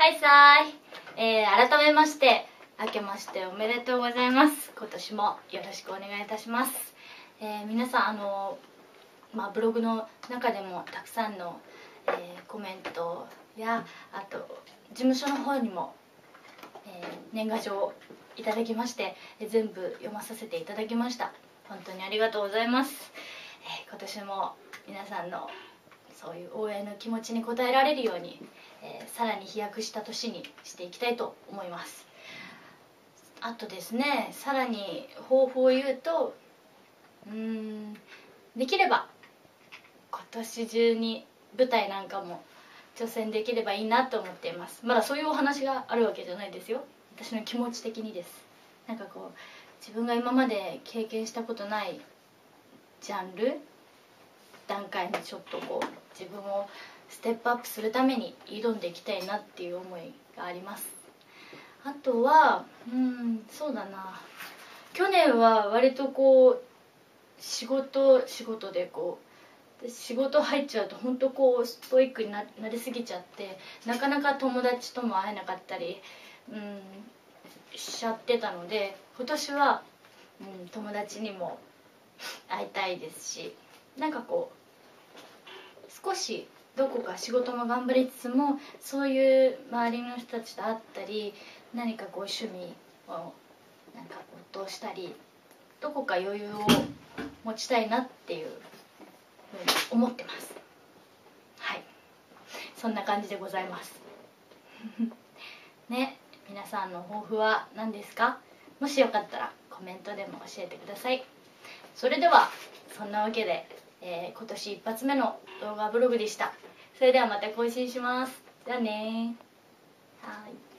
はいさーい、えー、改めまして明けましておめでとうございます。今年もよろしくお願いいたします、えー、皆さんあのまあブログの中でもたくさんの、えー、コメントやあと事務所の方にも、え年賀状をいただきまして、え全部読まさせていただきました。本当にありがとうございます、え今年も皆さんのそういう応援の気持ちに応えられるように、えー、さらに飛躍した年にしていきたいと思います。あとですねさらに抱負を言うとうんできれば今年中に舞台なんかも挑戦できればいいなと思っています。まだそういうお話があるわけじゃないですよ。私の気持ち的にです。なんかこう自分が今まで経験したことないジャンル段階にちょっとこう自分をステップアップするために挑んでいきたいなっていう思いがあります。あとはうんそうだな。去年は割とこう仕事仕事でこう仕事入っちゃうと本当こうストイックになりすぎちゃってなかなか友達とも会えなかったりうんしちゃってたので今年は、うん、友達にも会いたいですしなんかこう少しどこか仕事も頑張りつつもそういう周りの人たちと会ったり何かこう趣味をなんか没頭したりどこか余裕を持ちたいなっていうふうに思ってます。はい。そんな感じでございます。ね皆さんの抱負は何ですか？もしよかったらコメントでも教えてください。それではそんなわけでえー、今年一発目の動画ブログでした。それではまた更新します。じゃあねー。はーい。